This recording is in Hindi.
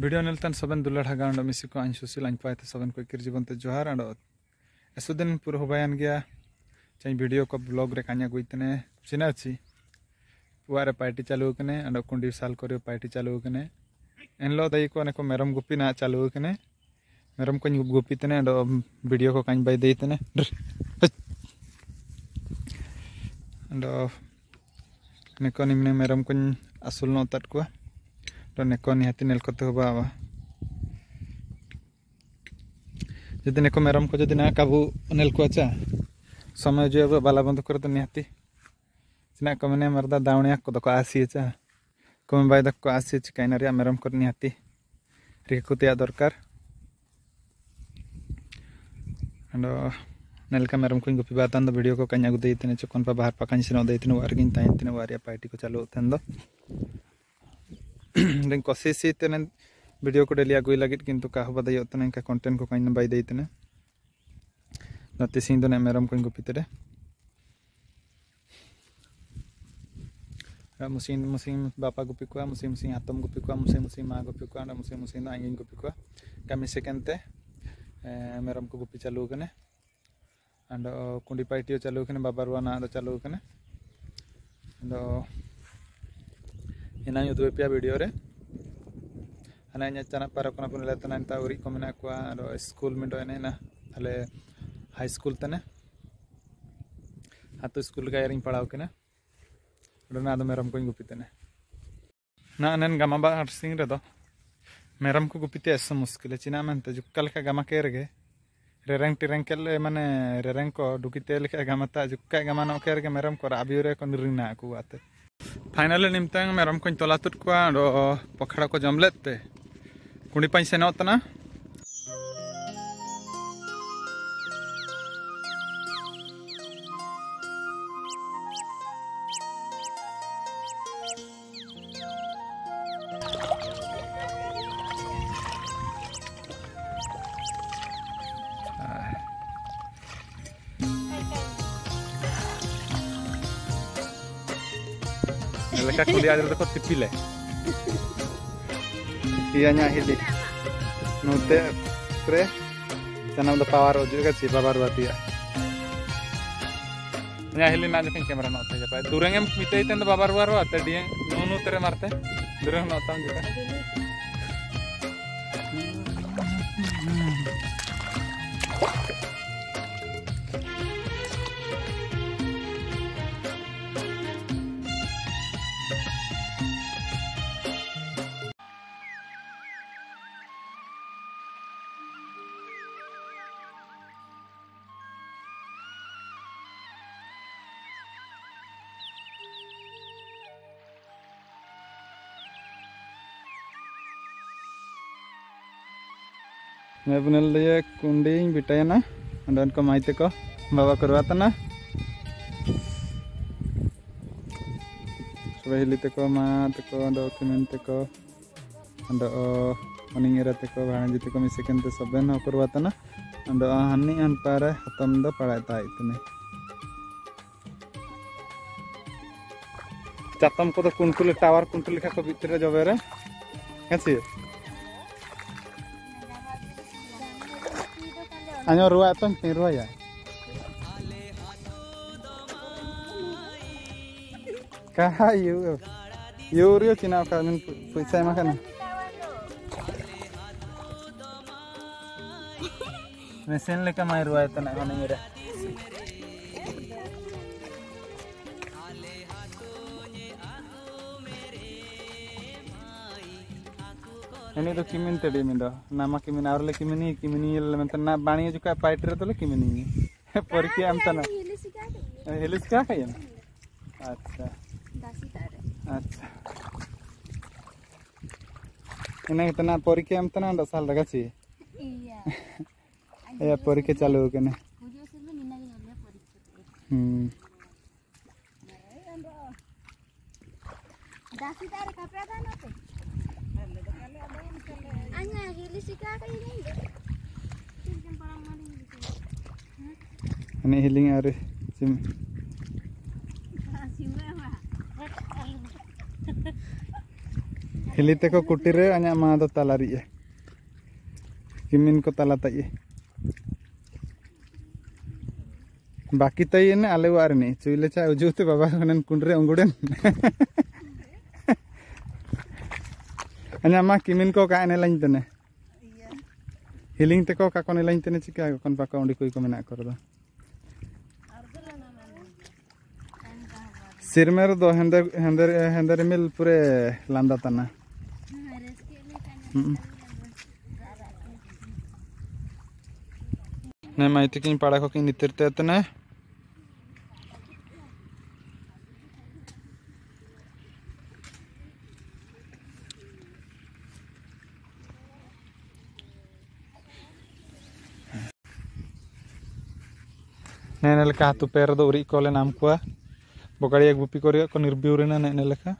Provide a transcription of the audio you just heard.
वीडियो नेलतन सबन दुलड़ हगा मिसी को आइन सुशील आइन पाए सबन को किर जीवन जोहार अंड एसो दिन पूरा होबायन गया चाहे वीडियो को ब्लॉग रे कान्या गुइतने चिना अच्छी पुआरे पार्टी चालू कने अंड कुंडी साल करे पार्टी चालू कने एनलो दई को को मेरम गुपी ना चालू कने मेरम को गुपीतने तो वीडियो को कहीं बैदे नेको तो निम्ने मेरम को आसूल उतार को। नेको निहाती नेल को बाबा। जदि नेको मेरम को जदि ना काबू नेल को अच्छा समय जो अब बाला बंधु को निहाती सिना को मने मरदा दावणिया को दको आसी अच्छा को मैं बाय आसी छ कैनरिया को निहाती रिकुतिया दरकार को गुपी दो वीडियो को कन्या गुदे इतने चुकन पा बाहर पकान सिनो दे इतने वार गिन ताइन इतने पार्टी को चालू होते दो दिन कोशिश इतने वीडियो को डेली आगुई लगित किंतु का हो बदाई उतने का कंटेंट को कहीं बाई दे इतने नती सिंह दोने मेरम को गुपी तेरे musim musim bapak gupi kuah musim musim atom gupi kuah musim musim ma gupi kuah ada musim musim angin gupi kuah chalu kene ando ina nyu dua pia video re ana nya chana para kona pun leta nan ta uri ko mena ko ando school mindo ene na ale high school tane atau school ga yaring padaw kene ando na ado meram ko gupitene na nen gama do meram ko gupite esa muskile china mente jukkal ka gama kerge rereng tireng kel mane rereng ko dukite lika gamata jukka gamano kerge meram ko rabiure ko nirina aku ate final निमतंग मेरम को तोला तुट को पखड़ा को जमलेते कुंडी पाई सेनोतना Ale kako dia ada dekat tepi le. Iya nya hidi. Nute pre. Sana udah power si power ya. Nya hidi nak dekat kamera nonton aja. Durang em mite itu ndak power baru ada dia. Nono tere marte. Durang nonton juga. Thank. मैं अपने लिए कुंडी बिटाया ना अंदर माइते को बाबा करवाता ना सुबह लिते को माँ ते को अंदर ओकिमेंट ते को अंदर ओ मनिंगेरा ते को भाने जिते uh, को मिसे किंतु सब ना करवाता ना अंदर ओ uh, हन्नी अन पारे हतम दो पढ़ाता है इतने। चातम को तो कुंकुले टावर कुंकुले का को बीतरे जो कैसी? है rio cina ka nun puisa makan. Mesin leka mai ruwa itu nak mana kimini pergi am tanah helis kah kayak अच्छा अच्छा ini इतना परीक्षा साल लगा iya ya परीक्षा चालू हो गए hmm apa? Anya hili sika kayak ini. Sirjan parang maling gitu. Ini healing are sim. Hili teko kutire anya ma do talari ye. Kimin ko tala tai ye. बाकी तो ये ना आले वार नहीं चुईले चा उजुते बाबा कुंडरे अंगुडन अन्या मा किमिन को का ने लाइन तने हिलिंग ते को कोने लाइन तने चिका कोन पाका उंडी कोई को मेना कर दो सिरमेर दो हेंदर हेंदर हेंदर मिल पूरे लांदा तना ने माइती किन पाड़ा को किन नितिरते तने Do uri kole nam kuah. Bokari ag bupi kori ko nirbiurina nene leka.